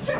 Get